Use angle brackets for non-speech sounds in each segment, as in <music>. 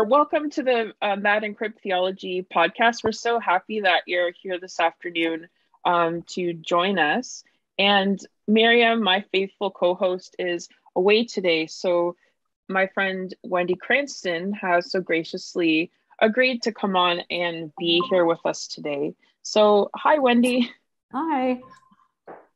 or welcome to the uh, Mad and Crip Theology podcast. We're so happy that you're here this afternoon um, to join us. And Miriam, my faithful co host, is away today. So my friend Wendy Cranston has so graciously agreed to come on and be here with us today. So, hi, Wendy. Hi.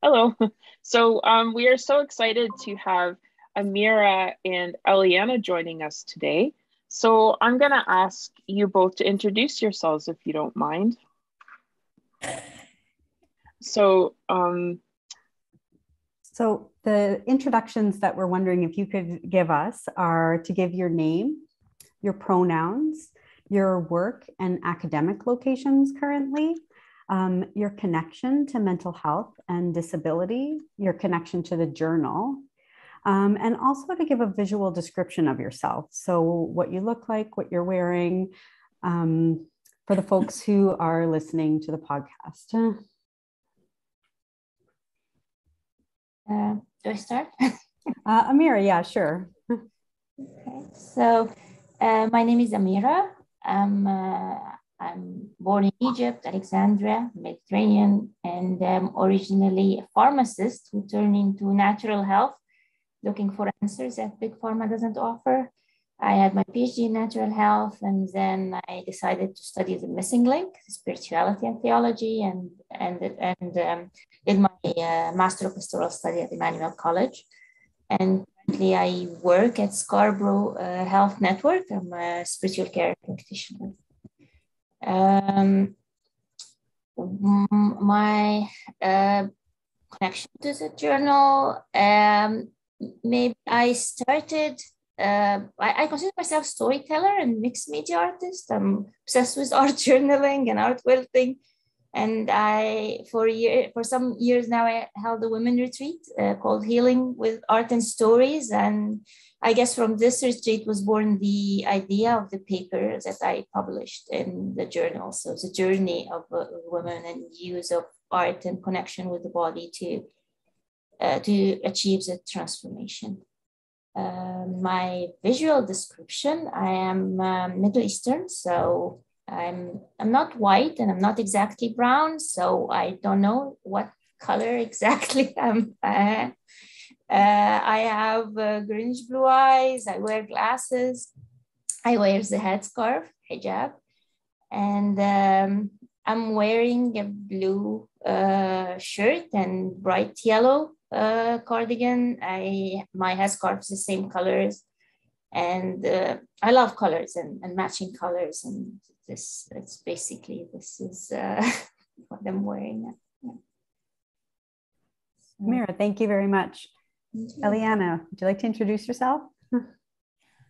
Hello. <laughs> So, um, we are so excited to have Amira and Eliana joining us today. So, I'm going to ask you both to introduce yourselves if you don't mind. So, um, so the introductions that we're wondering if you could give us are to give your name, your pronouns, your work and academic locations currently, um, your connection to mental health and disability, your connection to the journal, um, and also to give a visual description of yourself. So, what you look like, what you're wearing, um, for the folks who are listening to the podcast. Uh, do I start? <laughs> uh, Amira, yeah, sure. okay, so uh, my name is Amira. I'm, uh, I'm born in Egypt, Alexandria, Mediterranean, and I'm originally a pharmacist who turned into natural health, looking for answers that Big Pharma doesn't offer. I had my PhD in natural health, and then I decided to study the missing link, spirituality and theology, and and and um, did my uh, master of pastoral study at Emmanuel College. And currently, I work at Scarborough uh, Health Network. I'm a spiritual care practitioner. Um, my uh, connection to the journal, um, maybe I started uh, I, I, consider myself storyteller and mixed media artist. I'm obsessed with <laughs> art journaling and art quilting. And I, for year, for some years now, I held a women retreat uh, called Healing with Art and Stories. And I guess from this retreat was born the idea of the paper that I published in the journal. So a journey of uh, women and use of art and connection with the body to uh, to achieve the transformation. Uh, my visual description, I am uh, Middle Eastern, so I'm I'm not white and I'm not exactly brown, so I don't know what color <laughs> exactly I'm. Uh, uh, I have uh, greenish blue eyes. I wear glasses. I wear the headscarf, hijab, and um, I'm wearing a blue uh, shirt and bright yellow uh, cardigan. I my headscarf is the same colors, and uh, I love colors and, and matching colors. And this it's basically this is uh, <laughs> what I'm wearing. Yeah. So, Mira, thank you very much. Eliana, would you like to introduce yourself? <laughs>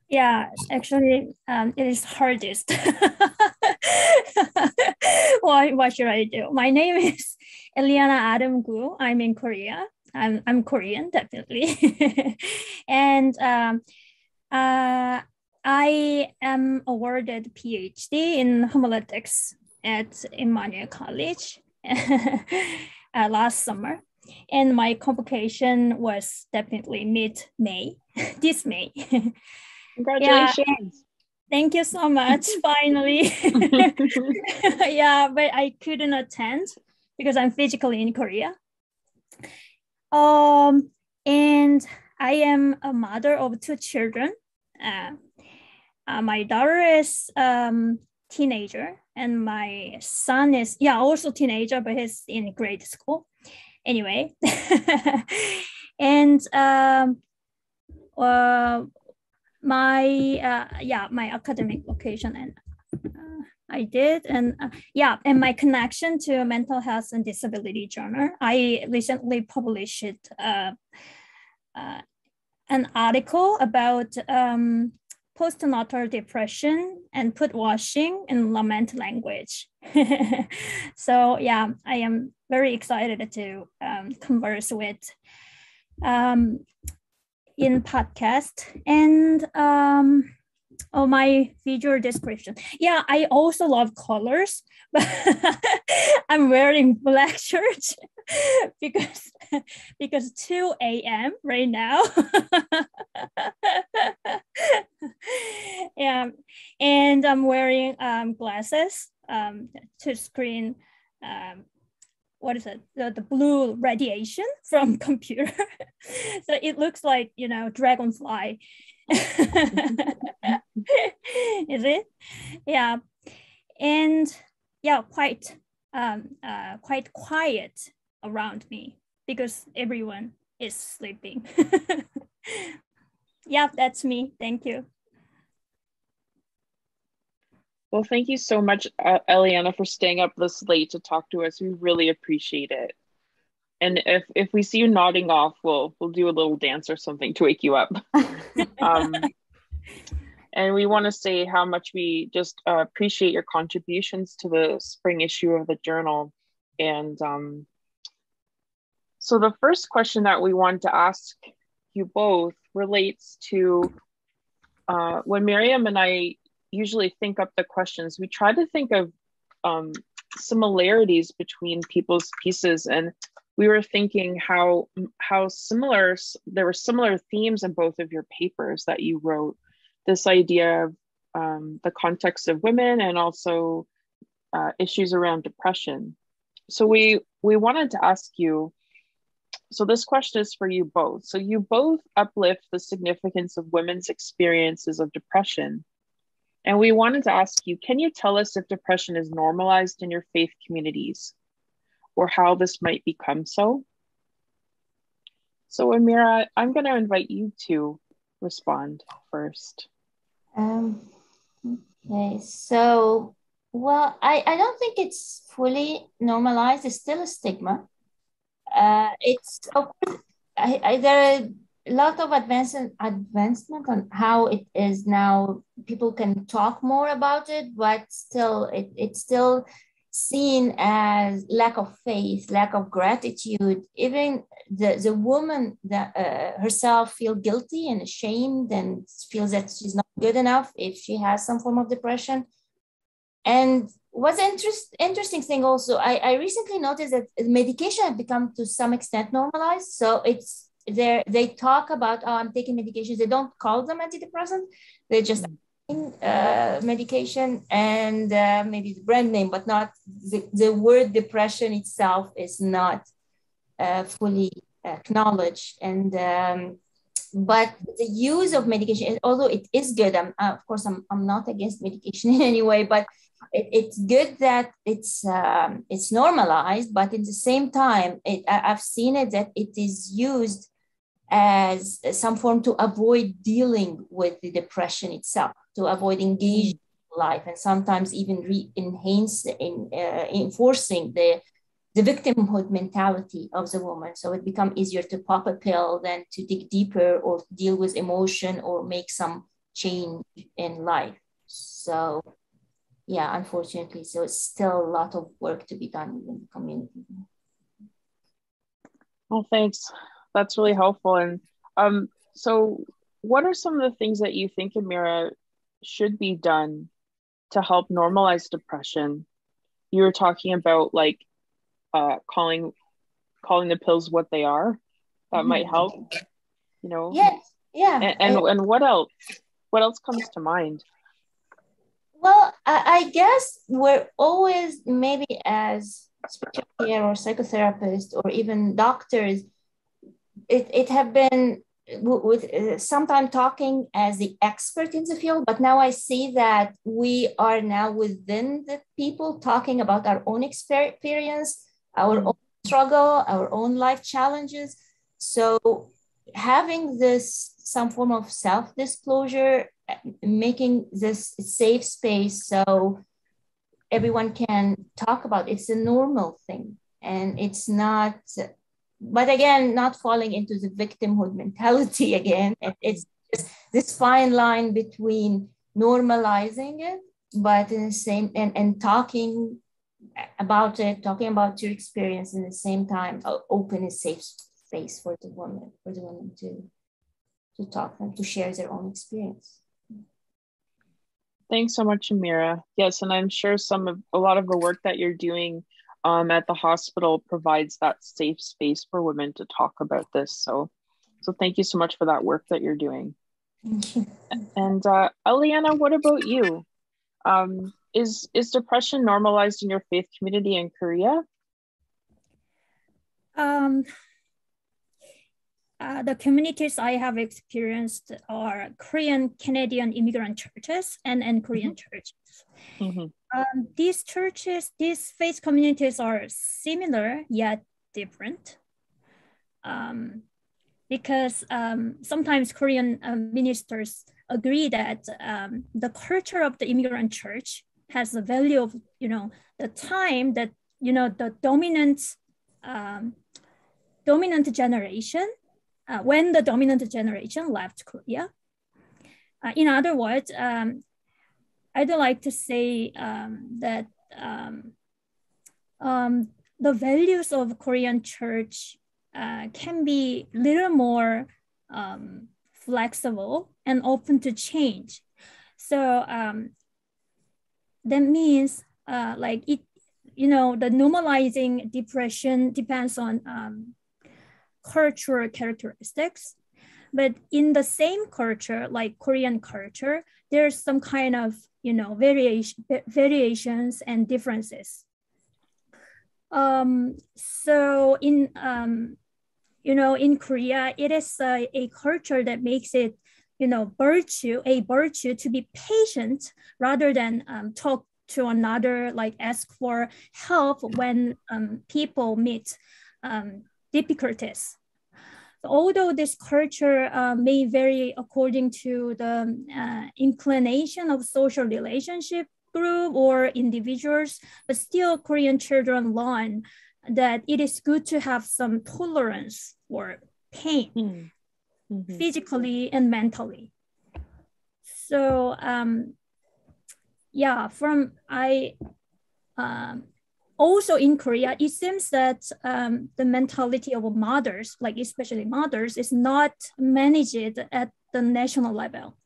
Yeah, actually, um, it is hardest. <laughs> what, what should I do? My name is Eliana Ah-Rum Ku. I'm in Korea. I'm, I'm Korean, definitely. <laughs> and um, uh, I am awarded PhD in homiletics at Emmanuel College <laughs> uh, last summer. And my convocation was definitely mid-May, <laughs> this May. Congratulations. Yeah, thank you so much, finally. yeah, but I couldn't attend because I'm physically in Korea. Um, and I am a mother of two children. Uh, uh, my daughter is um, teenager, and my son is yeah also teenager, but he's in grade school. Anyway, <laughs> and um, uh, my uh, yeah my academic vocation and I did. And uh, yeah, and my connection to mental health and disability journal, I recently published uh, uh, an article about um, postnatal depression and put washing in lament language. <laughs> so yeah, I am very excited to um, converse with um, in podcast and um, oh my visual description. Yeah i also love colors <laughs> but i'm wearing black shirt <laughs> because because 2 a.m right now. <laughs> Yeah, and I'm wearing um, glasses um, to screen um, what is it? The, the blue radiation from computer. So it looks like you know dragonfly <laughs> is it? Yeah. And yeah quite um uh, quite quiet around me because everyone is sleeping. <laughs> Yeah that's me. Thank you. Well, thank you so much, uh, Eliana, for staying up this late to talk to us. We really appreciate it. And if if we see you nodding off, we'll we'll do a little dance or something to wake you up. <laughs> um, and we want to say how much we just uh, appreciate your contributions to the spring issue of the journal. And um, so the first question that we want to ask you both relates to uh, when Miriam and I usually think up the questions, we try to think of um, similarities between people's pieces, and we were thinking how how similar there were similar themes in both of your papers that you wrote. This idea of um, the context of women and also uh, issues around depression. So we we wanted to ask you. So this question is for you both. So you both uplift the significance of women's experiences of depression and we wanted to ask you can you tell us if depression is normalized in your faith communities or how this might become so? So, Amira, I'm going to invite you to respond first. Um, okay, so, well, I, I don't think it's fully normalized. It's still a stigma. Uh, it's, of course, I, I, there are a lot of advancement advancement on how it is now people can talk more about it but still it, it's still seen as lack of faith lack of gratitude even the, the woman that uh, herself feel guilty and ashamed and feels that she's not good enough if she has some form of depression. And what's interest, interesting thing also I, I recently noticed that medication has become to some extent normalized. So it's they they talk about oh i'm taking medications. They don't call them antidepressant they just mm. Uh, medication and uh, maybe the brand name but not the, the word depression itself is not uh, fully acknowledged. And um, but the use of medication although it is good I'm, uh, of course I'm, I'm not against medication <laughs> in any way but it, it's good that it's um, it's normalized but in the same time it, I, i've seen it that it is used as some form to avoid dealing with the depression itself, to avoid engaging life, and sometimes even re- enhance in uh, enforcing the the victimhood mentality of the woman. So it become easier to pop a pill than to dig deeper or deal with emotion or make some change in life. So yeah, unfortunately, so it's still a lot of work to be done in the community. Well, thanks that's really helpful. And um, so, what are some of the things that you think, Amira, should be done to help normalize depression? You were talking about like uh, calling calling the pills what they are. That mm-hmm. might help. You know. Yes. Yeah. And, and and what else? What else comes to mind? Well, I, I guess we're always maybe as care or psychotherapists or even doctors it, it have been with uh, sometime talking as the expert in the field, but now I see that we are now within the people talking about our own experience, our own struggle, our own life challenges. So having this some form of self-disclosure, making this safe space so everyone can talk about it's a normal thing and it's not but again, not falling into the victimhood mentality <laughs> again. It's this fine line between normalizing it, but in the same and, and talking about it, talking about your experience in the same time, open a safe space for the woman, for the woman to to talk and to share their own experience. Thanks so much, Amira. Yes, and I'm sure some of a lot of the work that you're doing um, at the hospital provides that safe space for women to talk about this. So, so thank you so much for that work that you're doing. Thank you. And uh, Eliana, what about you? Um, is is depression normalized in your faith community in Korea? Um, uh, the communities I have experienced are Korean Canadian immigrant churches and, and Korean mm-hmm. churches. Mm-hmm. Um, these churches, these faith communities are similar yet different. Um, because um, sometimes Korean uh, ministers agree that um, the culture of the immigrant church has the value of you know the time that you know the dominant um, dominant generation uh, when the dominant generation left Korea. Uh, in other words, um, I'd like to say um, that um, um, the values of Korean church uh, can be a little more um, flexible and open to change. So that means uh, like it, you know, the normalizing depression depends on cultural characteristics. But in the same culture, like Korean culture, there's some kind of, you know, variation, variations and differences. Um, so in, um, you know, in Korea, it is a, a culture that makes it, you know, virtue, a virtue to be patient rather than um, talk to another, like ask for help when um, people meet um, difficulties. Although this culture uh, may vary according to the uh, inclination of social relationship group or individuals, but still Korean children learn that it is good to have some tolerance for pain, mm -hmm. physically and mentally. So um, yeah, from I um, also in Korea, it seems that um, the mentality of mothers, like especially mothers, is not managed at the national level.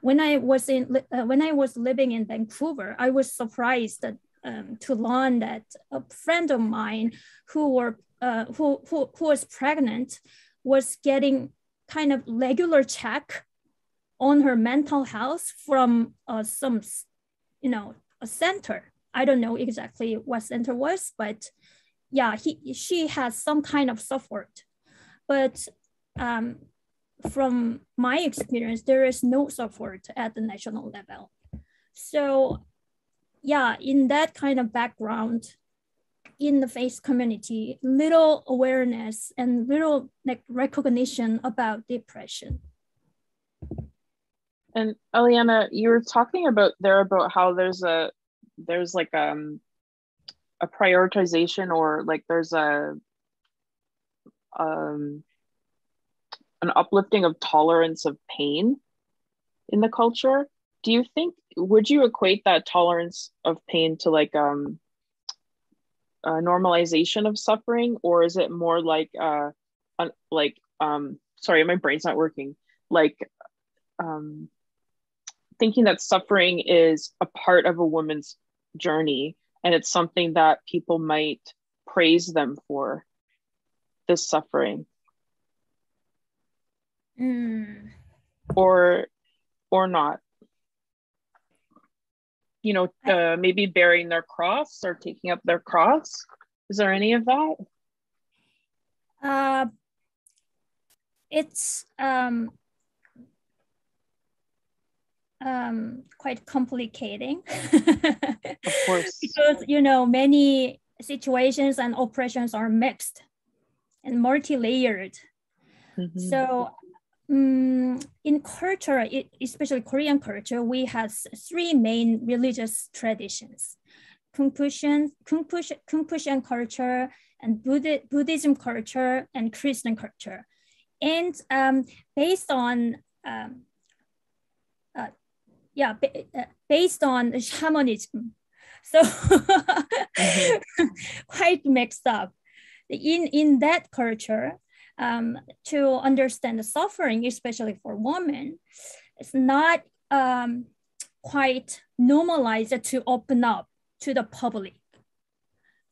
When I was in uh, when I was living in Vancouver, I was surprised that, um, to learn that a friend of mine who were uh, who, who who was pregnant was getting kind of regular check on her mental health from uh, some you know a center I don't know exactly what center was, but yeah, he, she has some kind of support. But um, from my experience, there is no support at the national level. So yeah, in that kind of background, in the faith community, little awareness and little like recognition about depression. And Eliana, you were talking about there about how there's a there's like um a prioritization or like there's a um an uplifting of tolerance of pain in the culture. Do you think would you equate that tolerance of pain to like um a normalization of suffering or is it more like uh like um sorry my brain's not working. Like um thinking that suffering is a part of a woman's journey and it's something that people might praise them for this suffering. Mm. or or not. You know uh, maybe bearing their cross or taking up their cross. Is there any of that? Uh, it's um, um, quite complicating. of course. <laughs> because, you know, many situations and operations are mixed and multi-layered. Mm-hmm. So um, in culture, it, especially Korean culture, we have three main religious traditions. Confucian, Confucian, Confucian culture and Buddha, Buddhism culture and Christian culture. And um, based on um, yeah, uh, based on <laughs> shamanism. So mm-hmm. <laughs> quite mixed up. In, in that culture, um, to understand the suffering, especially for women, it's not um, quite normalized to open up to the public.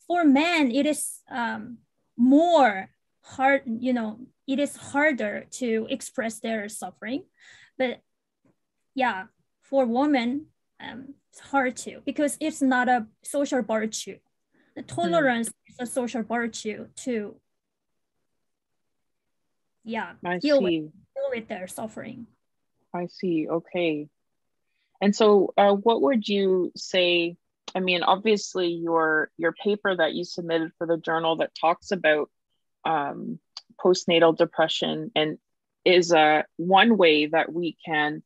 For men, it is um, more hard, you know, it is harder to express their suffering. But yeah, for women, um, it's hard to because it's not a social virtue. The tolerance mm. is a social virtue to yeah I deal, see. With, deal with their suffering. I see. Okay. And so, uh, what would you say? I mean, obviously, your your paper that you submitted for the journal that talks about um, postnatal depression and is a one way that we can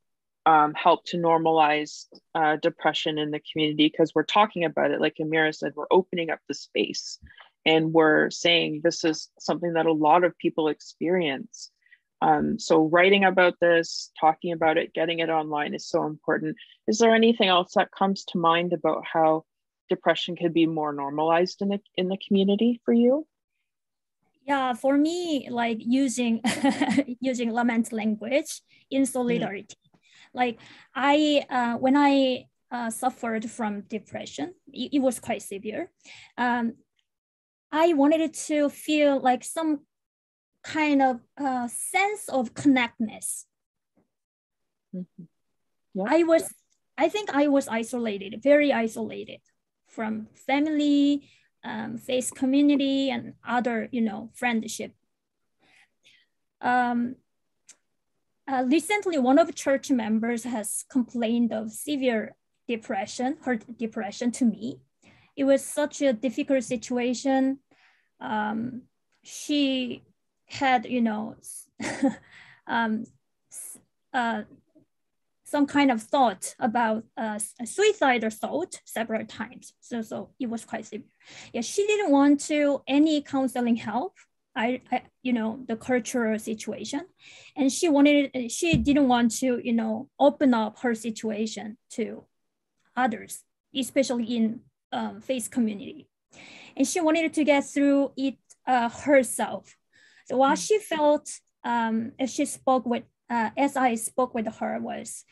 um, help to normalize uh, depression in the community because we're talking about it. Like Amira said, we're opening up the space and we're saying this is something that a lot of people experience. Um, so writing about this, talking about it, getting it online is so important. Is there anything else that comes to mind about how depression could be more normalized in the in the community for you? Yeah, for me, like using <laughs> using lament language in solidarity. Like I, uh, when I uh, suffered from depression, it, it was quite severe. Um, I wanted to feel like some kind of uh, sense of connectedness. Mm-hmm. Yeah. I was, I think I was isolated, very isolated from family, um, faith community, and other, you know, friendship. Um, uh, recently, one of church members has complained of severe depression, her depression to me. It was such a difficult situation. Um, she had, you know, <laughs> um, uh, some kind of thought about uh, suicidal thought several times. So, so it was quite severe. Yeah, she didn't want to any counseling help I, I, you know the cultural situation. And she wanted she didn't want to you know open up her situation to others especially in um, faith community. And she wanted to get through it uh, herself. So what she felt um, as she spoke with uh, as i spoke with her was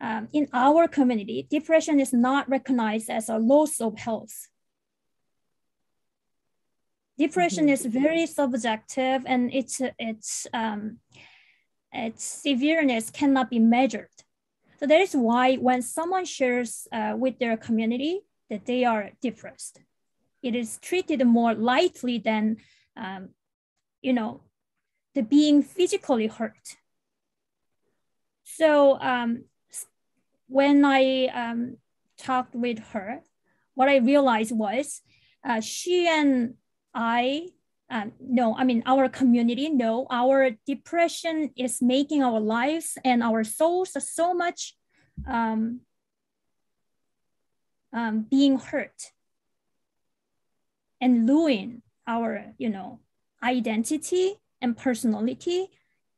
um, in our community depression is not recognized as a loss of health depression is very subjective and its its um, its severeness cannot be measured. So that is why when someone shares uh, with their community that they are depressed, it is treated more lightly than um, you know the being physically hurt. So um, when I um, talked with her, what I realized was uh, she and I um, no, I mean, our community, no, our depression is making our lives and our souls so much um, um, being hurt and ruin our, you know, identity and personality,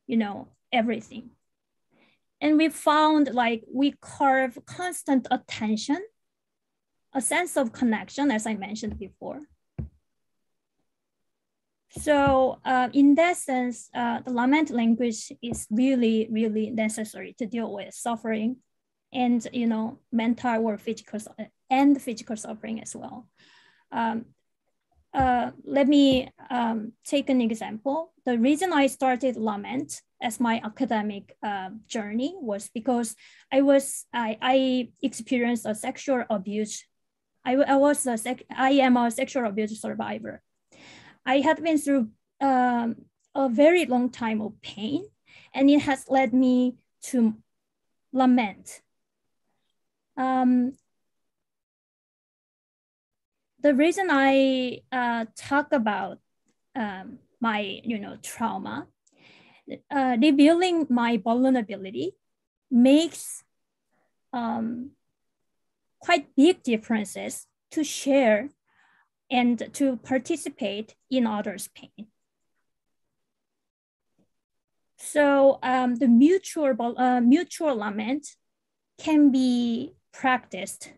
you know, everything. And we found like we carve constant attention, a sense of connection, as I mentioned before so uh, in that sense, uh, the lament language is really, really necessary to deal with suffering and, you know, mental or physical and physical suffering as well. Um, uh, let me um, take an example. The reason I started lament as my academic uh, journey was because I was I, I experienced a sexual abuse. I, I was a sec, I am a sexual abuse survivor I had been through um, a very long time of pain, and it has led me to lament. Um, the reason I uh, talk about um, my, you know, trauma, uh, revealing my vulnerability makes um, quite big differences to share and to participate in others' pain. So um, the mutual, uh, mutual lament can be practiced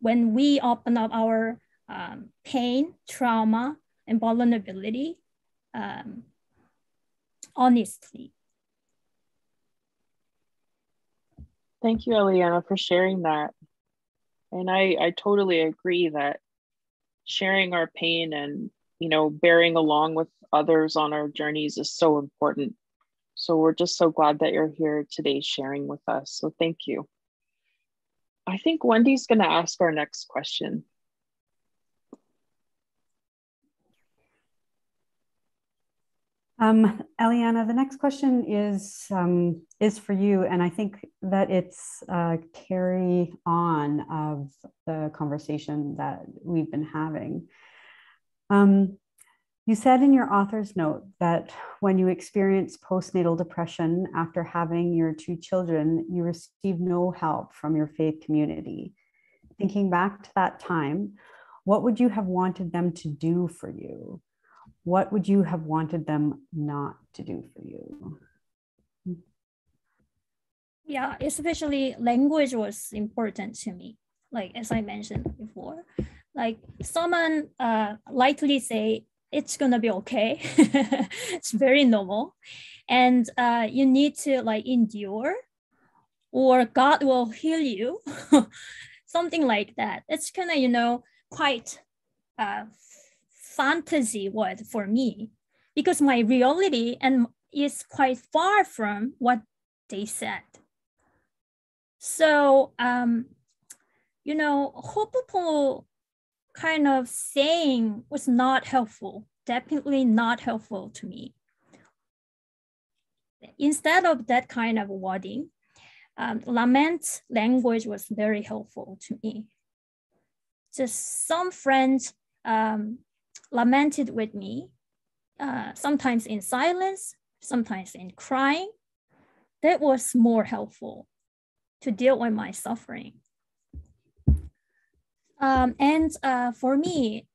when we open up our um, pain, trauma, and vulnerability um, honestly. Thank you, Eliana, for sharing that. And I, I totally agree that sharing our pain and you know, bearing along with others on our journeys is so important. So we're just so glad that you're here today sharing with us. So thank you. I think Wendy's going to ask our next question. Um, Eliana, the next question is um, is for you, and I think that it's a carry on of the conversation that we've been having. Um, you said in your author's note that when you experienced postnatal depression after having your two children, you received no help from your faith community. Thinking back to that time, what would you have wanted them to do for you? What would you have wanted them not to do for you? Yeah, especially language was important to me. Like as I mentioned before, like someone uh, likely say it's gonna be okay. <laughs> it's very normal, and uh, you need to like endure, or God will heal you, <laughs> something like that. It's kind of you know quite uh, fantasy word for me because my reality and is quite far from what they said. So, um, you know, hopeful kind of saying was not helpful, definitely not helpful to me. Instead of that kind of wording, um, lament language was very helpful to me. Just some friends um, lamented with me, uh, sometimes in silence, sometimes in crying. That was more helpful to deal with my suffering. Um, and uh, for me,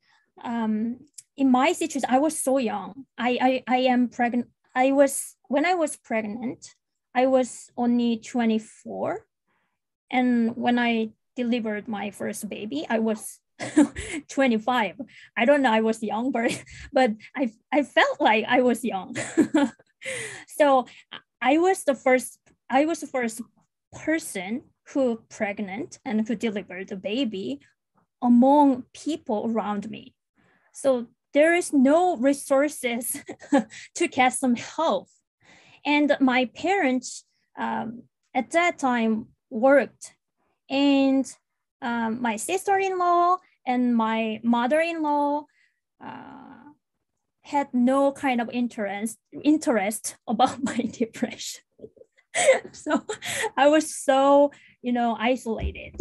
um, in my situation, I was so young. I, I, I am pregnant. I was, when I was pregnant, I was only 24. And when I delivered my first baby, I was <laughs> 25. I don't know, I was young, but, <laughs> but I, I felt like I was young. <laughs> so I was the first, I was the first person who pregnant and who delivered the baby among people around me. So there is no resources to get some help. And my parents um, at that time worked and um, my sister-in-law and my mother-in-law uh, had no kind of interest interest about <laughs> my depression. <laughs> so I was so you know isolated.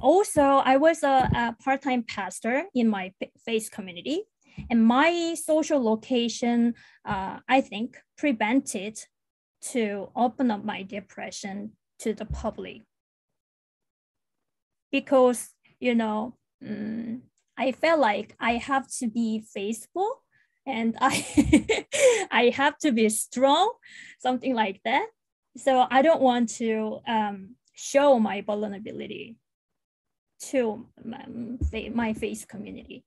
Also, I was a, a part-time pastor in my faith community, and my social location, uh, I think, prevented to open up my depression to the public because you know um, I felt like I have to be faithful and I <laughs> I have to be strong, something like that. So I don't want to um, show my vulnerability to my, my faith community.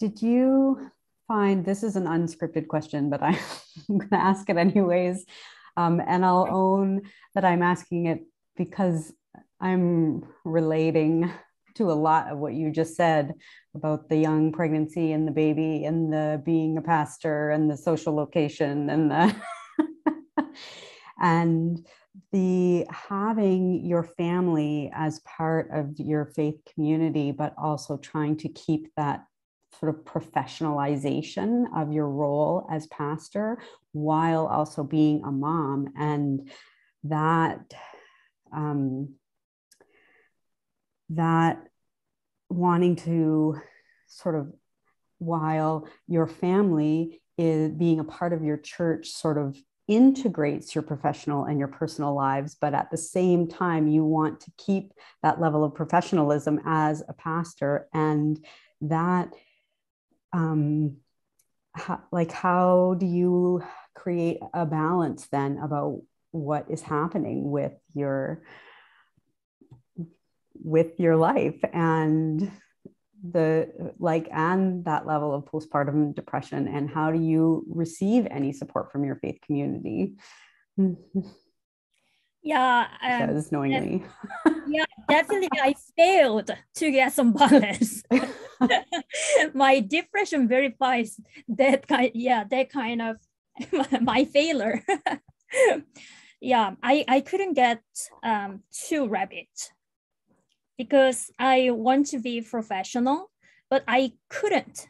Did you find this is an unscripted question, but I'm <laughs> going to ask it anyways. Um, and I'll own that I'm asking it because I'm relating to a lot of what you just said about the young pregnancy and the baby and the being a pastor and the social location and the <laughs> and the having your family as part of your faith community but also trying to keep that sort of professionalization of your role as pastor while also being a mom. And that um, that wanting to sort of while your family is being a part of your church sort of integrates your professional and your personal lives but at the same time you want to keep that level of professionalism as a pastor. And that um, how, like how do you create a balance then about what is happening with your with your life and the like and that level of postpartum depression? And how do you receive any support from your faith community <laughs> Yeah. Um, says knowingly. yeah, <laughs> definitely. I failed to get some balance. <laughs> <laughs> my depression verifies that kind. Yeah, that kind of my failure. yeah, I I couldn't get um, two rabbits because I want to be professional, but I couldn't.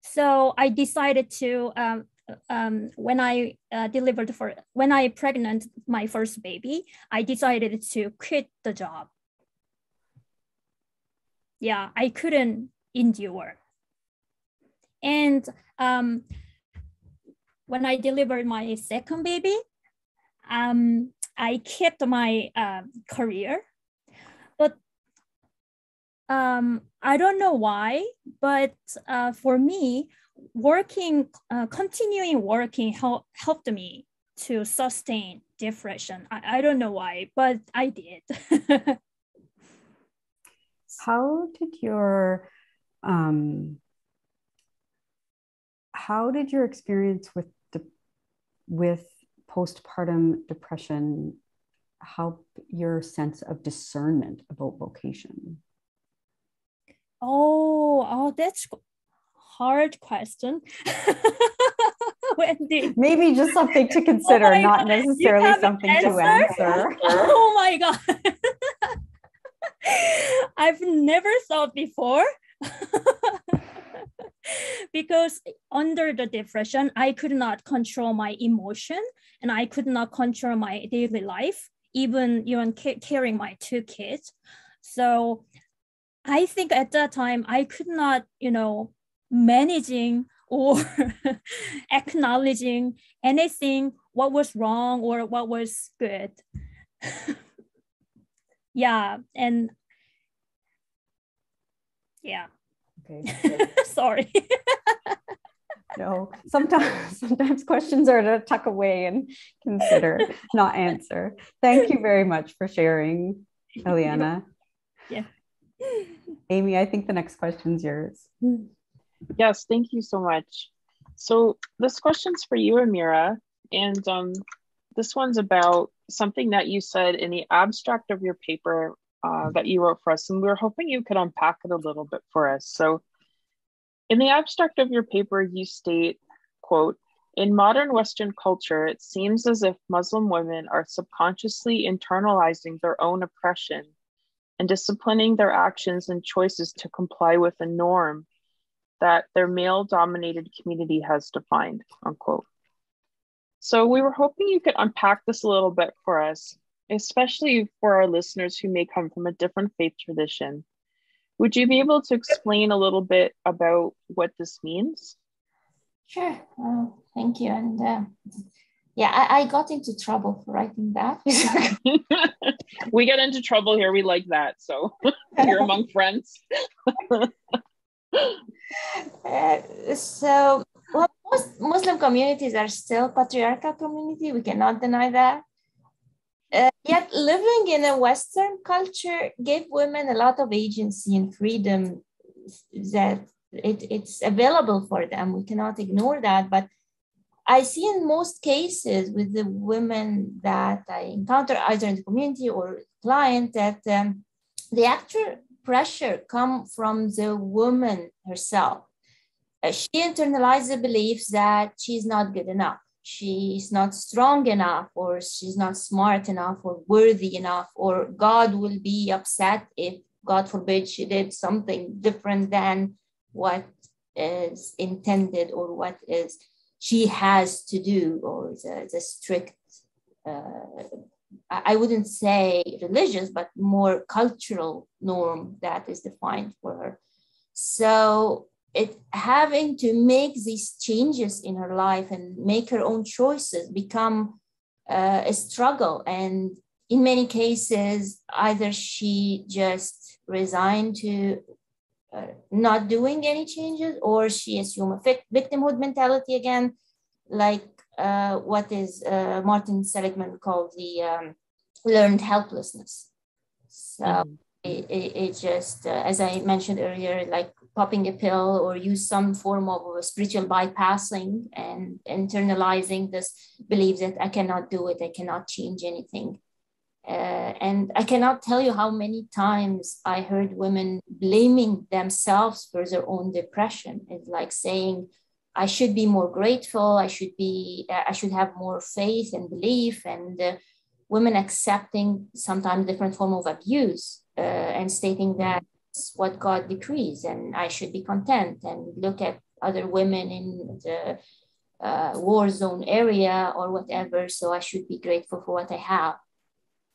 So I decided to um, um, when I uh, delivered for when I pregnant my first baby, I decided to quit the job. Yeah, I couldn't endure. And um, when I delivered my second baby, um, I kept my uh, career, but um, I don't know why, but uh, for me, working, uh, continuing working help, helped me to sustain depression. I, I don't know why, but I did. <laughs> how did your um, how did your experience with the with postpartum depression help your sense of discernment about vocation? Oh, oh, that's hard question. <laughs> Wendy. Maybe just something to consider, oh not God. necessarily something answer? to answer. <laughs> oh my God. <laughs> I've never thought before. because under the depression, I could not control my emotion and I could not control my daily life, even even caring my two kids. So I think at that time I could not, you know, managing or <laughs> acknowledging anything what was wrong or what was good. <laughs> yeah, and yeah. Okay. <laughs> Sorry. no, sometimes sometimes questions are to tuck away and consider, not answer. Thank you very much for sharing, Eliana. Yeah. Amy, I think the next question's yours. Hmm. Yes, thank you so much. So this question's for you, Amira, and um, this one's about something that you said in the abstract of your paper uh, that you wrote for us, and we were hoping you could unpack it a little bit for us. So in the abstract of your paper, you state, quote, in modern Western culture, it seems as if Muslim women are subconsciously internalizing their own oppression and disciplining their actions and choices to comply with a norm that their male dominated community has defined, unquote. So we were hoping you could unpack this a little bit for us, especially for our listeners who may come from a different faith tradition. Would you be able to explain a little bit about what this means? Sure. thank you. And uh, yeah, I, I, got into trouble for writing that. <laughs> <laughs> we get into trouble here. We like that. So <laughs> you're among friends. Uh, so well, most Muslim communities are still patriarchal community. We cannot deny that. Uh, yet living in a Western culture gave women a lot of agency and freedom that it, it's available for them. We cannot ignore that. But I see in most cases with the women that I encounter either in the community or client that um, the actual pressure come from the woman herself. Uh, she internalizes the beliefs that she's not good enough, she's not strong enough, or she's not smart enough, or worthy enough, or God will be upset if, God forbid, she did something different than what is intended or what is she has to do, or the, the strict uh, I wouldn't say religious, but more cultural norm that is defined for her. So it having to make these changes in her life and make her own choices become uh, a struggle. And in many cases, either she just resigned to uh, not doing any changes, or she assumed a victimhood mentality again, like what is uh, Martin Seligman called the um, learned helplessness. So mm-hmm. it, it, it, just, uh, as I mentioned earlier, like popping a pill or use some form of spiritual bypassing and internalizing this belief that I cannot do it, I cannot change anything. Uh, and I cannot tell you how many times I heard women blaming themselves for their own depression. It's like saying, I should be more grateful. I should be, I should have more faith and belief. And uh, women accepting sometimes different form of abuse uh, and stating that what God decrees and I should be content and look at other women in the uh, war zone area or whatever. So I should be grateful for what I have.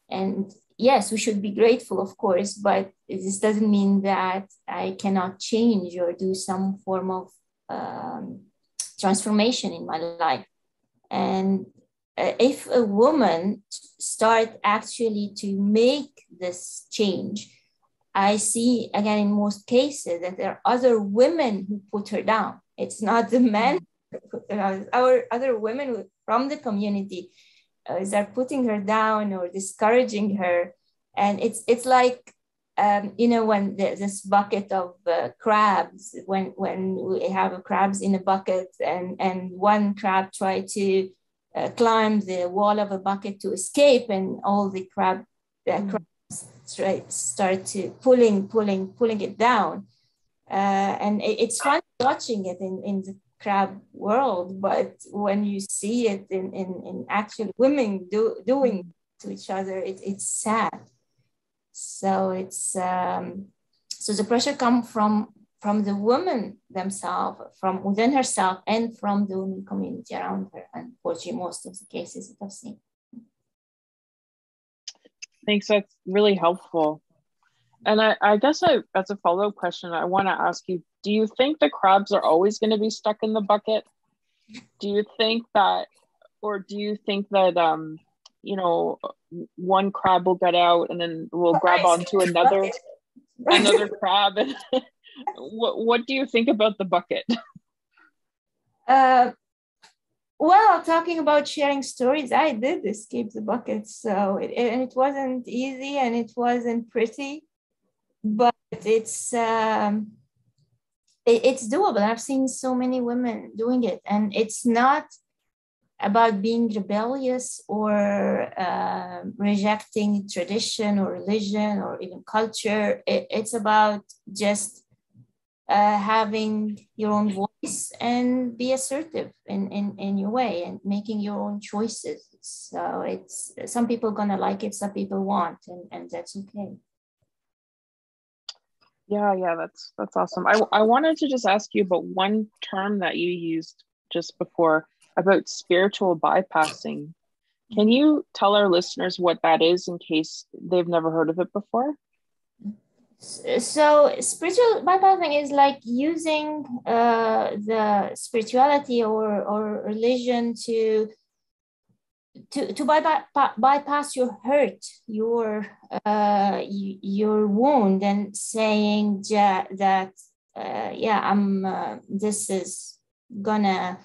And yes, we should be grateful, of course, but this doesn't mean that I cannot change or do some form of um, transformation in my life. And uh, if a woman start actually to make this change, I see again in most cases that there are other women who put her down. It's not the men, our other women from the community uh, are putting her down or discouraging her and it's it's like um, you know when there's this bucket of uh, crabs when when we have crabs in a bucket and and one crab try to uh, climb the wall of a bucket to escape and all the crab mm. crabs start, start to pulling pulling pulling it down uh, and it, it's fun watching it in, in the crab world, but when you see it in, in, in actual women do, doing to each other, it, it's sad. So it's um, so the pressure come from from the woman themselves, from within herself, and from the women community around her. Unfortunately, most of the cases that I've seen. Thanks. That's really helpful. And I, I guess I, as a follow up question, I want to ask you do you think the crabs are always going to be stuck in the bucket? Do you think that, or do you think that, um, you know, one crab will get out and then we'll grab onto another another <laughs> crab? And <laughs> what what do you think about the bucket? <laughs> Uh, well, talking about sharing stories, I did escape the bucket, so it, and it wasn't easy and it wasn't pretty, but it's. Um, it, it's doable. I've seen so many women doing it, and it's not about being rebellious or uh, rejecting tradition or religion or even culture. It, it's about just uh, having your own voice and be assertive in, in, in your way and making your own choices. So it's some people gonna like it, some people want, and, and that's okay. Yeah, yeah, that's that's awesome. I I wanted to just ask you about one term that you used just before about spiritual bypassing. Can you tell our listeners what that is in case they've never heard of it before? So, spiritual bypassing is like using uh, the spirituality or, or religion to to, to by, bypass your hurt, your uh, your wound, and saying that uh, yeah, I'm uh, this is gonna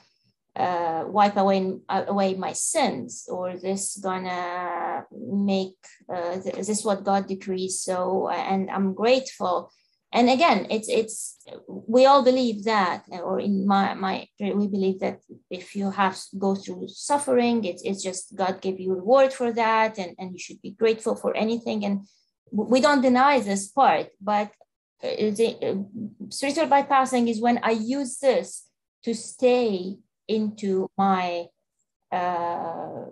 uh, wipe away away my sins, or this gonna make uh, this is what God decrees. So, and I'm grateful and again it's it's we all believe that or in my my we believe that if you have go through suffering it's, it's just god gave you reward for that and, and you should be grateful for anything and we don't deny this part but uh, the, uh, spiritual bypassing is when i use this to stay into my uh,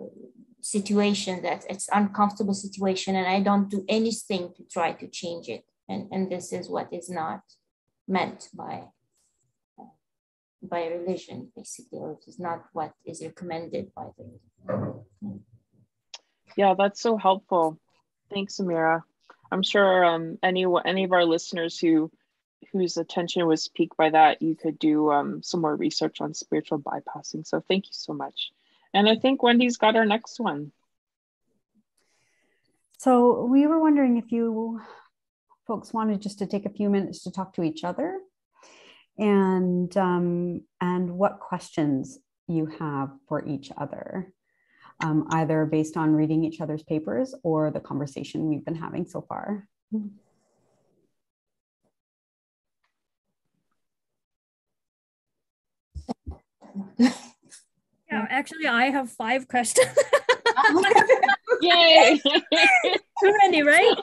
situation that it's uncomfortable situation and i don't do anything to try to change it. And, and this is what is not meant by by religion basically or it is not what is recommended by the yeah that's so helpful. Thanks amira i'm sure um, any any of our listeners who whose attention was piqued by that you could do um, some more research on spiritual bypassing. So thank you so much. And i think wendy's got our next one. So we were wondering if you folks wanted just to take a few minutes to talk to each other and um, and what questions you have for each other um, either based on reading each other's papers or the conversation we've been having so far <laughs> Yeah, actually, I have five questions. <laughs> Yay! <laughs> Too many, right?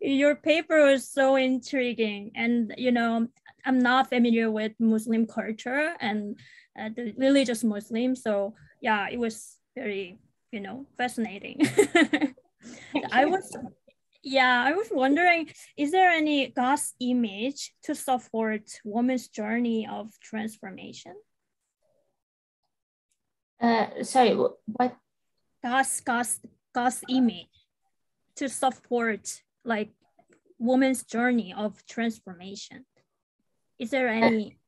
Your paper was so intriguing, and you know, I'm not familiar with Muslim culture and uh, the religious Muslim, so yeah, it was very, you know, fascinating. I was yeah, I was wondering, is there any God's image to support woman's journey of transformation? Uh, sorry, what? God's, God's, God's image to support like woman's journey of transformation. Is there uh, any?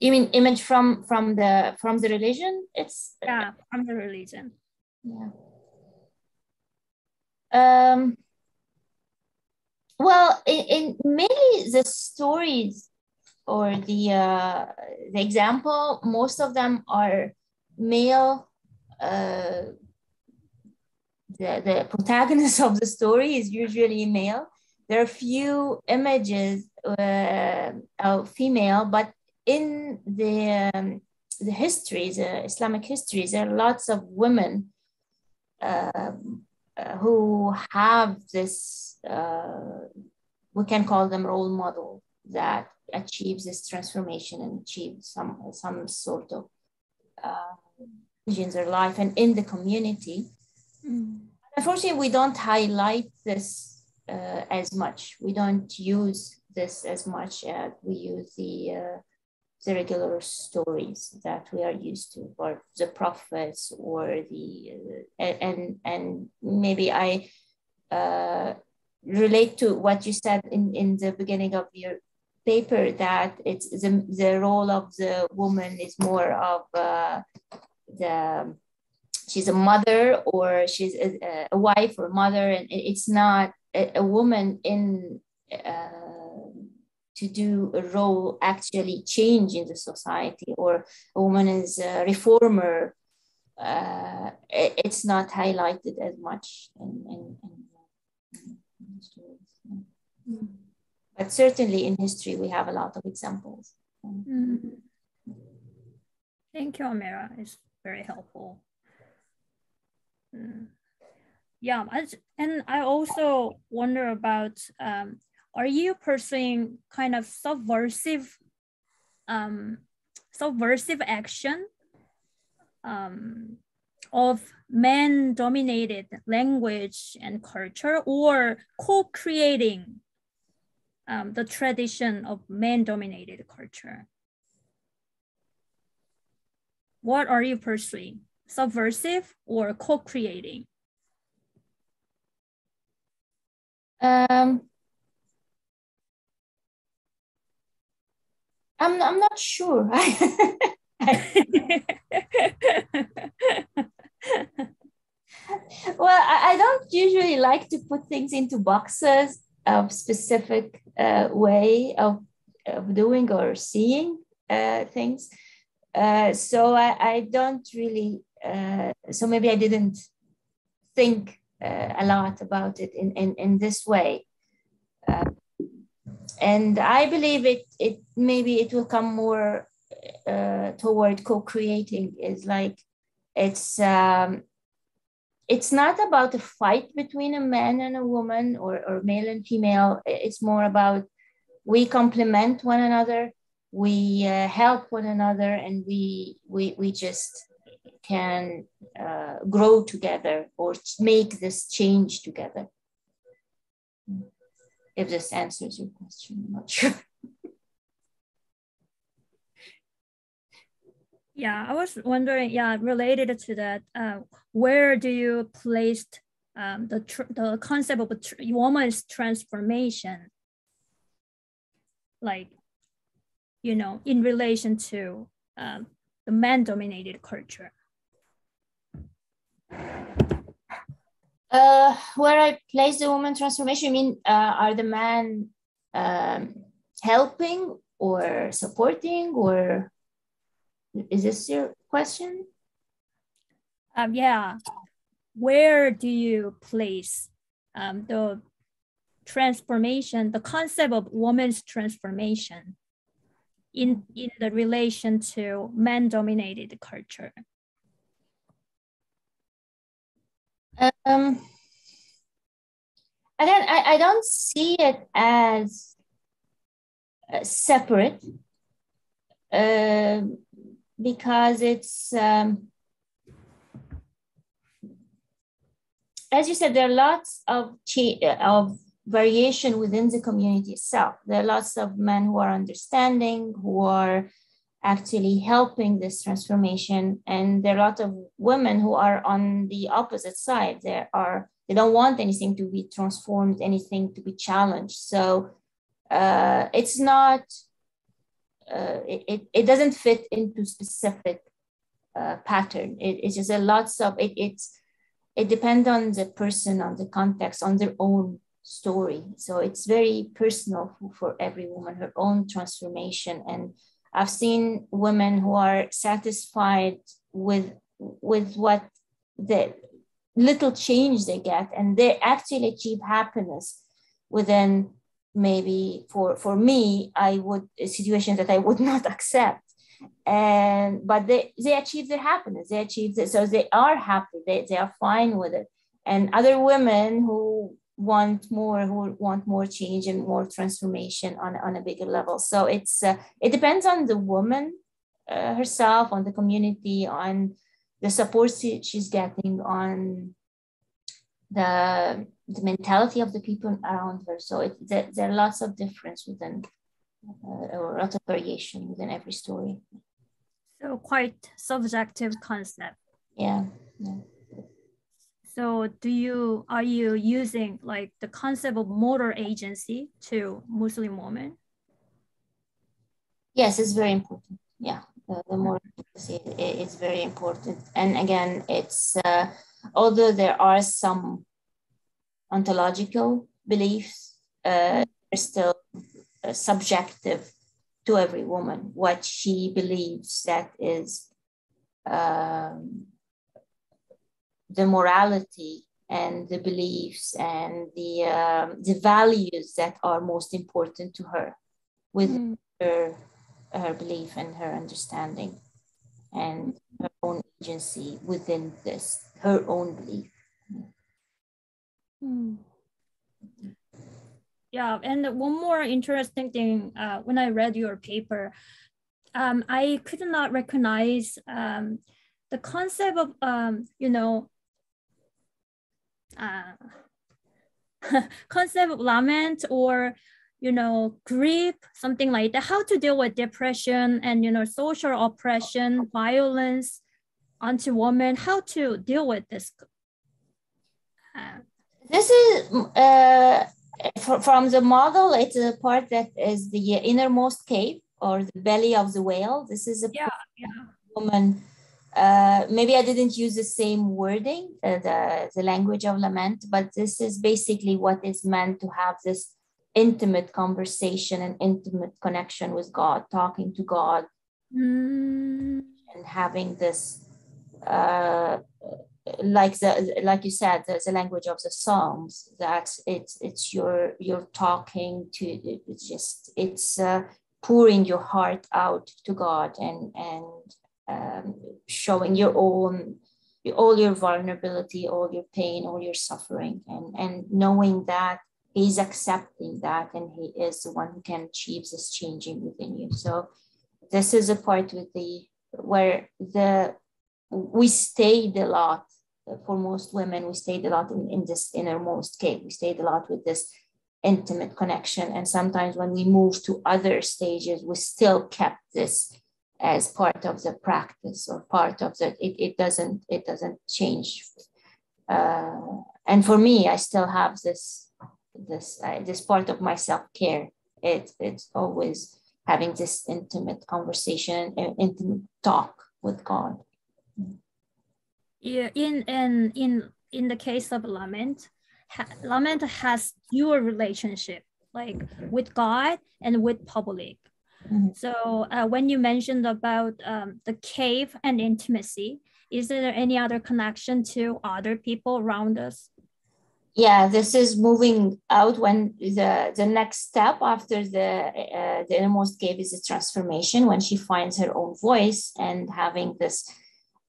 You mean image from from the from the religion? It's yeah, from the religion. Yeah. Um, well, in, in mainly the stories or the uh, the example, most of them are male. Uh, the, the protagonist <laughs> of the story is usually male. There are few images uh, of female, but in the um, the histories, the Islamic histories, there are lots of women uh, who have this, uh, we can call them role model that achieves this transformation and achieves some, some sort of uh, in their life and in the community. Mm. Unfortunately, we don't highlight this uh, as much. We don't use this as much as we use the uh, the regular stories that we are used to, or the prophets, or the uh, and and maybe I uh, relate to what you said in in the beginning of your paper that it's the the role of the woman is more of uh, the she's a mother or she's a, a wife or mother and it's not a, a woman in uh, to do a role actually change in the society or a woman is a reformer uh, it's not highlighted as much in, in, in, in stories. Mm. But certainly in history, we have a lot of examples. Mm. Thank you, Amira. It's very helpful. Mm. Yeah, and I also wonder about um, are you pursuing kind of subversive um, subversive action um, of man-dominated language and culture or co-creating um, the tradition of man-dominated culture? What are you pursuing? Subversive or co-creating? Um, I'm, I'm not sure. <laughs> well, I, I, don't usually like to put things into boxes of specific uh, way of, of doing or seeing uh, things. Uh, so I, I don't really, uh, so maybe I didn't think uh, a lot about it in, in, in this way. And I believe it it maybe it will come more uh, toward co-creating is like it's um, it's not about a fight between a man and a woman or, or male and female. It's more about we complement one another we uh, help one another and we we, we just can uh, grow together or make this change together if this answers your question. I'm not sure. <laughs> yeah, I was wondering, yeah, related to that, uh, where do you place um, the, the concept of tr woman's transformation? Like, you know, in relation to um, the man-dominated culture. Uh, where I place the woman transformation, I mean, uh, are the man um, helping or supporting, or is this your question? Um, yeah. Where do you place um, the transformation, the concept of woman's transformation in, in the relation to man-dominated culture? Um, again, I, I don't see it as uh, separate uh, because it's, um, as you said, there are lots of, of variation within the community itself. There are lots of men who are understanding, who are actually helping this transformation, and there are a lot of women who are on the opposite side. There are they don't want anything to be transformed, anything to be challenged. So uh, it's not. Uh, it, it doesn't fit into specific uh, pattern. It, it's just a lots of it. It's it depends on the person, on the context, on their own story. So it's very personal for, for every woman, her own transformation. And I've seen women who are satisfied with with what the little change they get, and they actually achieve happiness within maybe for for me i would a situation that i would <laughs> not accept. And but they they achieve their happiness. They achieve it so they are happy. They, they are fine with it. And other women who want more who want more change and more transformation on, on a bigger level. So it's uh, it depends on the woman uh, herself on the community on the support she's getting on the the mentality of the people around her. So it, there, there are lots of difference within uh, or a lot of variation within every story. So quite subjective concept. Yeah, yeah. So do you are you using like the concept of moral agency to Muslim women? Yes, it's very important. Yeah, the, the moral agency is very important. And again, it's uh, although there are some ontological beliefs, uh, they're still uh, subjective to every woman. What she believes that is um, the morality and the beliefs and the um, the values that are most important to her with mm. her her belief and her understanding and her own agency within this her own belief mm. yeah and one more interesting thing uh, when i read your paper um, i could not recognize um, the concept of um, you know uh, <laughs> concept of lament or you know grief something like that. How to deal with depression and you know social oppression violence onto women. How to deal with this? Uh, this is uh, from the model it's a part that is the innermost cave or the belly of the whale. This is a yeah, yeah. woman uh, maybe I didn't use the same wording, uh, the, the language of lament, but this is basically what is meant to have this intimate conversation and intimate connection with God, talking to God, mm. and having this, uh, like the like you said, the, the language of the Psalms. That it's it's your you're talking to it's just it's uh, pouring your heart out to God and and um, showing your own all your vulnerability all your pain all your suffering and and knowing that he's accepting that and he is the one who can achieve this changing within you. So this is a part with the where the we stayed a lot for most women. We stayed a lot in, in this innermost cave. We stayed a lot with this intimate connection. And sometimes when we move to other stages we still kept this as part of the practice or part of the it, it doesn't it doesn't change. Uh, and for me i still have this this uh, this part of my self-care. It, it's always having this intimate conversation intimate talk with god. Yeah in in in in the case of lament ha, lament has dual relationship like with god and with public Mm-hmm. So uh, when you mentioned about um, the cave and intimacy, is there any other connection to other people around us? yeah, this is moving out when the the next step after the uh, the innermost cave is a transformation when she finds her own voice and having this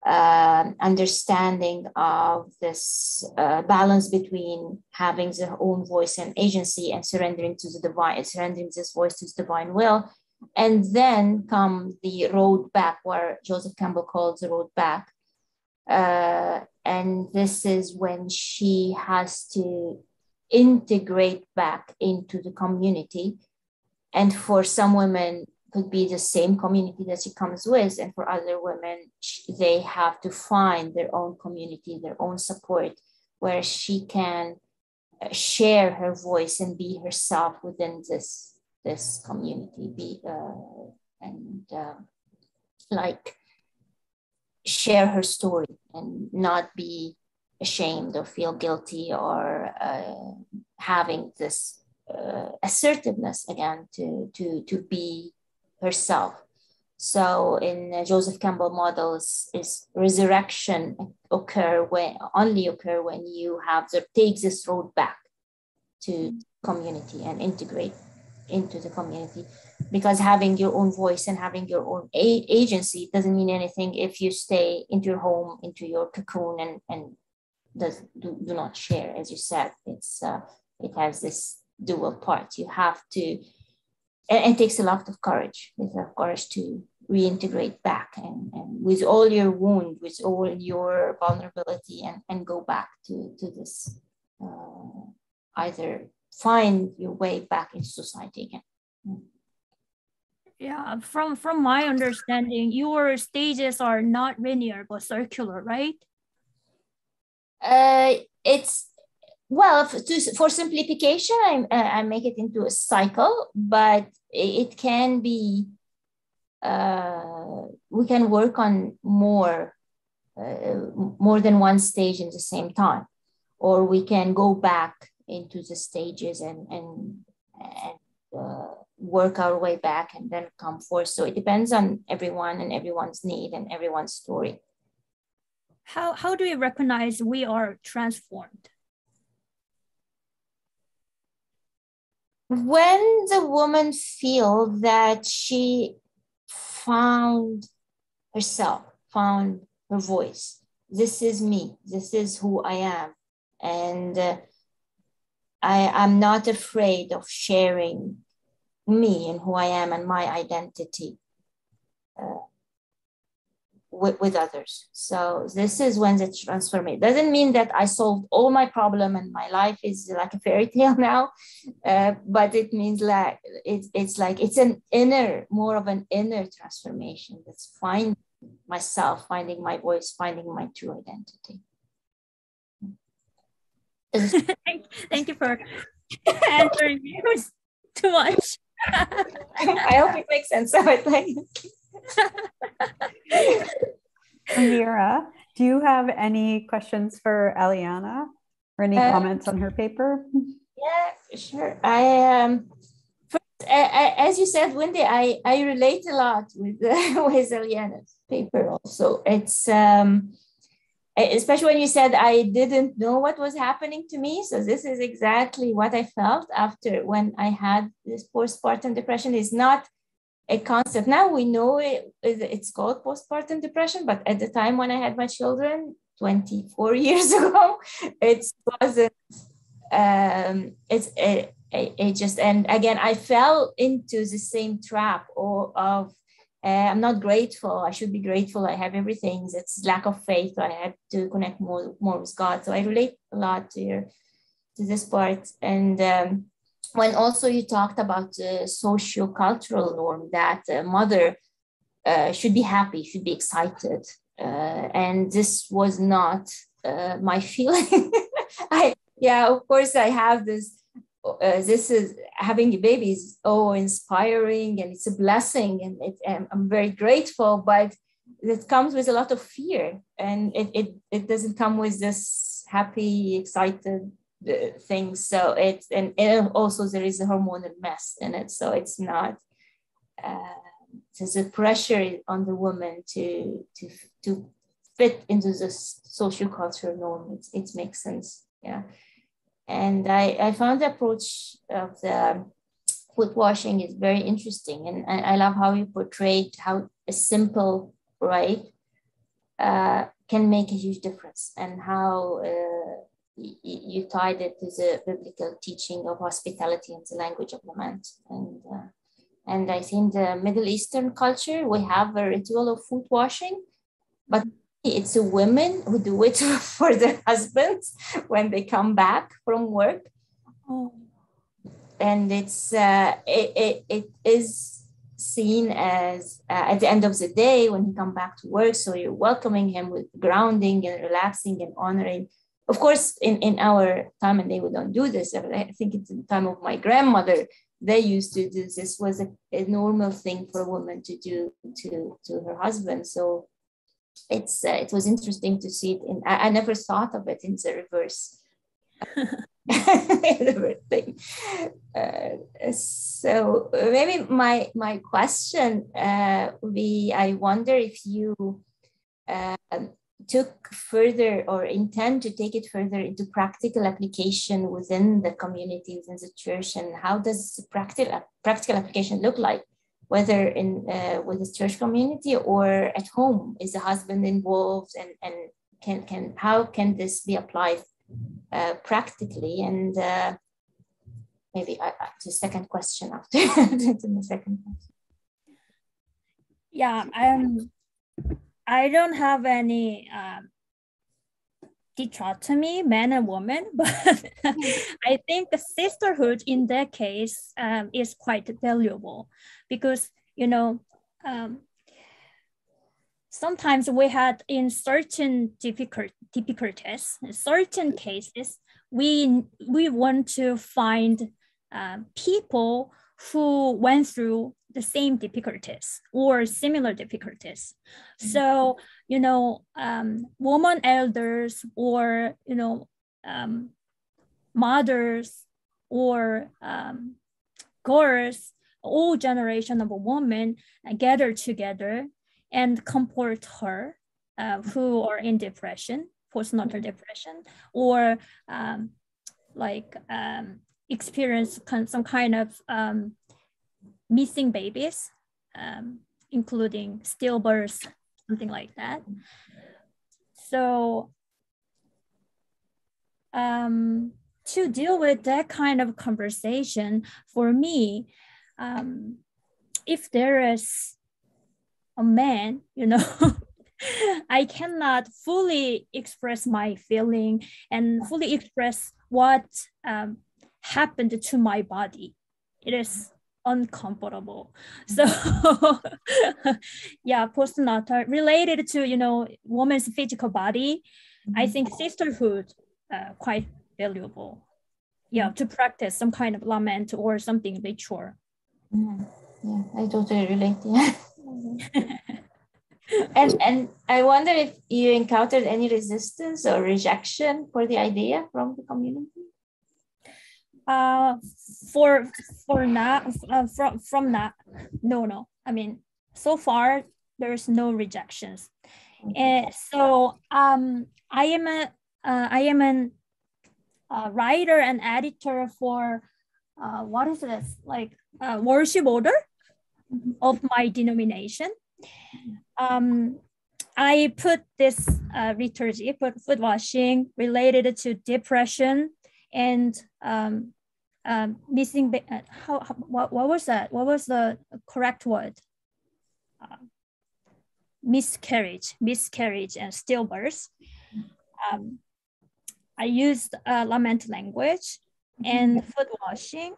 uh, understanding of this uh, balance between having their own voice and agency and surrendering to the divine, surrendering this voice to the divine will. And then come the road back, where Joseph Campbell calls the road back. Uh, and this is when she has to integrate back into the community. And for some women, could be the same community that she comes with. And for other women, they have to find their own community, their own support, where she can uh, share her voice and be herself within this, this community. Be uh, and uh, like share her story and not be ashamed or feel guilty or uh, having this uh, assertiveness again to to to be herself. So in Joseph Campbell models, is resurrection occur when only occur when you have to take this road back to community and integrate into the community. Because having your own voice and having your own a- agency doesn't mean anything if you stay into your home into your cocoon and and does do, do not share. As you said it's uh, it has this dual part. You have to and it takes a lot of courage. With of courage to reintegrate back and, and with all your wound with all your vulnerability and, and go back to, to this uh, either find your way back into society again. Yeah from from my understanding your stages are not linear but circular right? Uh it's well, for, to, for simplification, I, uh, I make it into a cycle, but it can be, uh, we can work on more, uh, more than one stage in the same time, or we can go back into the stages and, and, and uh, work our way back and then come forth. So it depends on everyone and everyone's need and everyone's story. How, how do we recognize we are transformed? when the woman feel that she found herself found her voice this is me this is who i am and uh, i am not afraid of sharing me and who i am and my identity uh, with, with others. So this is when the transformation doesn't mean that I solved all my problem and my life is like a fairy <laughs> tale now, uh, but it means like it's it's like it's an inner, more of an inner transformation. That's finding myself, finding my voice, finding my true identity. <laughs> Thank you for answering me. It was too much. <laughs> I hope it makes sense. <laughs> So it's like Amira, do you have any questions for Eliana or any uh, comments on her paper? Yeah, sure. I um, first, as you said, Wendy, I I relate a lot with uh, with Eliana's paper. Also, it's um, especially when you said I didn't know what was happening to me. So this is exactly what I felt after when I had this postpartum depression. Is not a concept. Now we know it, it's called postpartum depression, but at the time when I had my children, 24 <laughs> years ago, it wasn't, um, it's, it, it, just, and again, I fell into the same trap of, uh, I'm not grateful. I should be grateful. I have everything. It's lack of faith. I had to connect more, more with God. So I relate a lot to your, to this part. And um, when also you talked about the socio-cultural norm that a mother uh, should be happy, should be excited. Uh, and this was not uh, my <laughs> feeling. I, yeah, of course, I have this. Uh, this is having a baby is oh inspiring and it's a blessing and it, I'm very grateful, but it comes with a lot of fear and it, it, it doesn't come with this happy, excited things. So it's and, and also there is a hormonal mess in it. So it's not. Uh, there's a pressure on the woman to to to fit into the social cultural norm. It, it makes sense. Yeah. And I, I found the approach of the foot washing is very interesting. And, and I love how you portrayed how a simple rite uh, can make a huge difference and how uh, y- you tied it to the biblical teaching of hospitality and the language of lament. And, uh, and I think the Middle Eastern culture, we have a ritual of foot washing, but it's a women who do it <laughs> for their husbands when they come back from work. Oh. And it's uh, it, it, it is seen as uh, at the end of the day when he come back to work. So you're welcoming him with grounding and relaxing and honoring. Of course, in, in our time and day, we don't do this. I think it's in the time of my grandmother, they used to do this was a, a normal thing for a woman to do to, to her husband. So it's uh, it was interesting to see it in I, I never thought of it in the reverse <laughs> <laughs> thing. Uh, so maybe my my question uh, would be I wonder if you uh, took further or intend to take it further into practical application within the community within the church and how does practical practical application look like whether in uh, with the church community or at home is the husband involved and and can can how can this be applied uh, practically? And uh, maybe uh, the second question after to <laughs> the second question. Yeah um i don't have any um, dichotomy, man and woman, <laughs> but <laughs> I think the sisterhood in that case um, is quite valuable because, you know, um, sometimes we had in certain difficult, difficulties, certain cases, we, we want to find uh, people who went through the same difficulties or similar difficulties. Mm-hmm. So, you know, um, woman elders or, you know, um, mothers or um, girls, all generation of women gather together and comfort her uh, who are in depression, postnatal mm-hmm. depression, or um, like um, experience some kind of um, missing babies, um, including stillbirths, something like that. So um, to deal with that kind of conversation, for me, um, if there is a man, you know, <laughs> I cannot fully express my feeling and fully express what um, happened to my body. It is uncomfortable. <laughs> So yeah, postnatal related to you know woman's physical body, mm-hmm. I think sisterhood uh, quite valuable. Yeah, to practice some kind of lament or something ritual. Mm-hmm. Yeah, I totally relate. Yeah. and and I wonder if you encountered any resistance or rejection for the idea from the community. Uh, for for now, uh, from from that, no, no. I mean, so far there's no rejections, and so um, I am a uh, I am an uh, writer and editor for uh, what is this like uh, worship order of my denomination. Um, I put this uh, liturgy, put foot washing related to depression and um, um, missing, uh, how, how, what, what was that? What was the correct word? Uh, miscarriage, miscarriage and stillbirth. Um, I used uh, lament language and mm-hmm. foot washing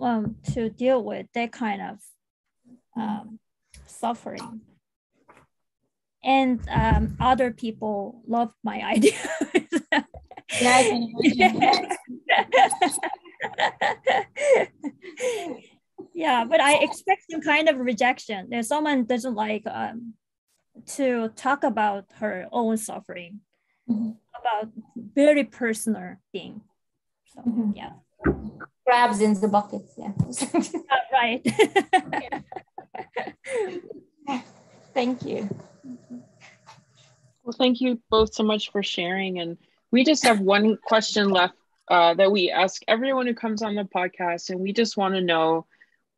um, to deal with that kind of um, suffering. And um, other people loved my <laughs> idea. yeah, <laughs> yeah, but I expect some kind of rejection. If someone doesn't like um, to talk about her own suffering, mm-hmm. about very personal thing. So mm-hmm. yeah. Crabs in the bucket, yeah. uh, <laughs> right. <laughs> thank you. Well, thank you both so much for sharing. And we just have one question left uh, that we ask everyone who comes on the podcast, and we just want to know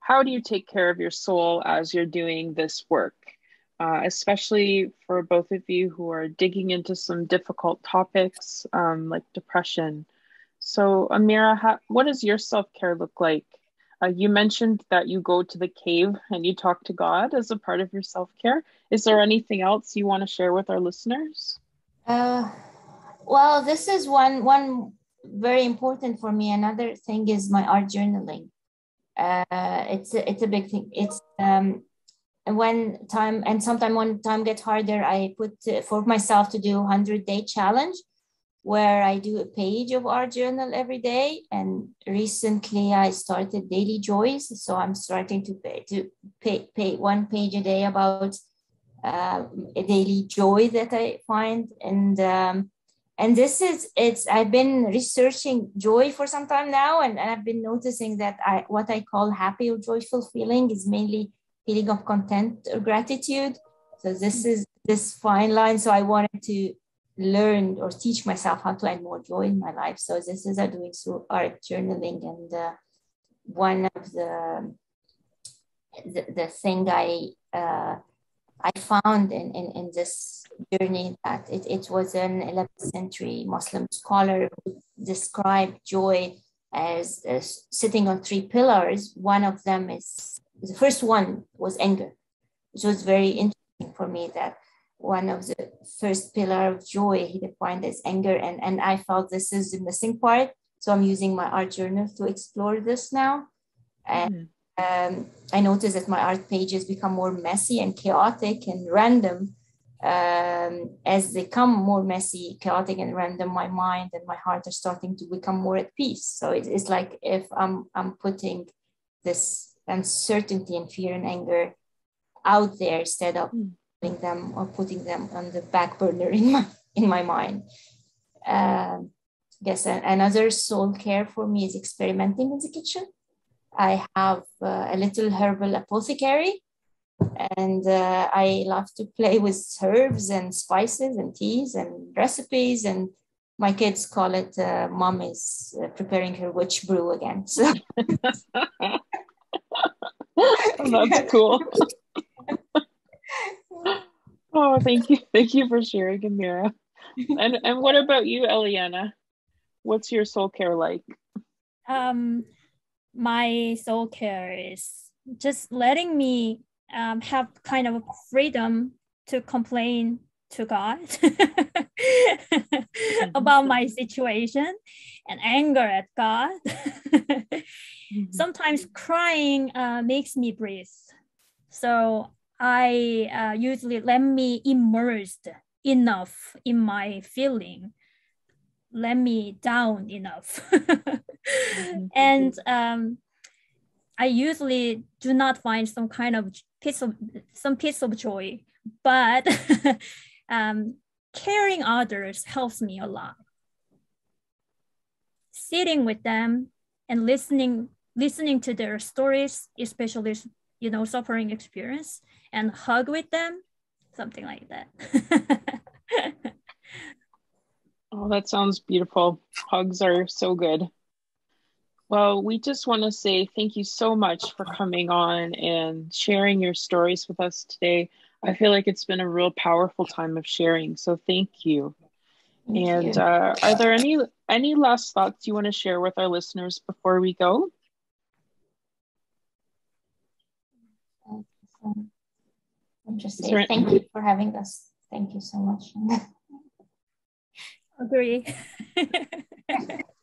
how do you take care of your soul as you're doing this work, uh, especially for both of you who are digging into some difficult topics um, like depression. So, Amira, what does your self care look like? Uh, you mentioned that you go to the cave and you talk to God as a part of your self care. Is there anything else you want to share with our listeners? Uh, well, this is one one very important for me. Another thing is my art journaling. Uh, it's a, it's a big thing. It's um, when time and sometimes when time gets harder, I put uh, for myself to do hundred day challenge where I do a page of art journal every day. And recently I started daily joys. So I'm starting to pay, to pay, pay one page a day about uh, a daily joy that I find. And um, and this is it's I've been researching joy for some time now, and, and I've been noticing that I what I call happy or joyful feeling is mainly feeling of content or gratitude. So this is this fine line. So I wanted to learn or teach myself how to add more joy in my life. So this is a doing through art journaling and uh, one of the, the the, thing I uh, I found in, in, in this journey that it, it was an 11th century Muslim scholar who described joy as, as sitting on three pillars. One of them is the first one was anger, which was very interesting for me that one of the first pillar of joy he defined as anger. And, and i felt this is the missing part. So i'm using my art journal to explore this now. And mm. um, i noticed that my art pages become more messy and chaotic and random. Um, as they come more messy chaotic and random my mind and my heart are starting to become more at peace. So it, it's like if i'm i'm putting this uncertainty and fear and anger out there instead of mm them or putting them on the back burner in my in my mind. Uh, guess another soul care for me is experimenting in the kitchen. I have uh, a little herbal apothecary, and uh, I love to play with herbs and spices and teas and recipes. And my kids call it uh, "Mom is uh, preparing her witch brew again." So. <laughs> That's cool. <laughs> Oh, thank you. <laughs> Thank you for sharing, Amira. and and what about you, Eliana? What's your soul care like? Um, my soul care is just letting me um, have kind of freedom to complain to God <laughs> about my situation and anger at God. <laughs> mm-hmm. Sometimes crying uh, makes me breathe. So I uh, usually let me immersed enough in my feeling, let me down enough. mm-hmm. <laughs> And um, I usually do not find some kind of piece of some piece of joy, but <laughs> um, caring others helps me a lot. Sitting with them and listening listening to their stories, especially you know suffering experience, and hug with them, something like that. <laughs> oh, that sounds beautiful. Hugs are so good. Well, we just want to say thank you so much for coming on and sharing your stories with us today. I feel like it's been a real powerful time of sharing. So thank you. Thank and you. Uh, are there any any last thoughts you want to share with our listeners before we go? Interesting. There, Thank you for having us. Thank you so much. <laughs> Agree.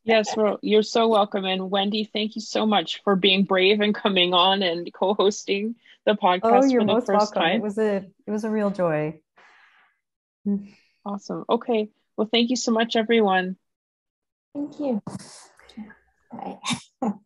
yes, well, you're so welcome. And Wendy, thank you so much for being brave and coming on and co-hosting the podcast oh, you're for the most first welcome. time. It was a it was a real joy. Awesome. Okay. Well, thank you so much, everyone. Thank you. Bye. <laughs>